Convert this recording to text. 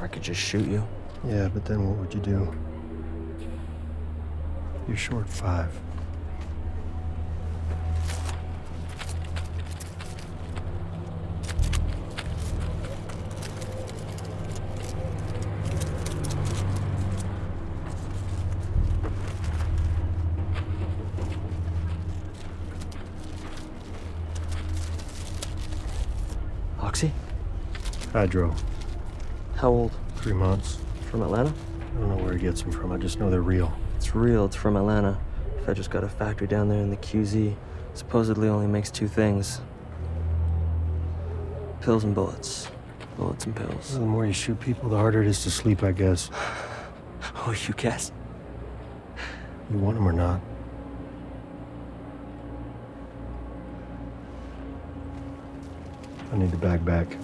Or I could just shoot you. Yeah, but then what would you do? You're short five. Oxy? Hydro. How old? Three months. From Atlanta? I don't know where he gets them from. I just know they're real. It's real, it's from Atlanta. I just got a factory down there in the QZ. Supposedly only makes two things pills and bullets. Bullets and pills. The more you shoot people, the harder it is to sleep, I guess. Oh, you guess? You want them or not. I need the bag back.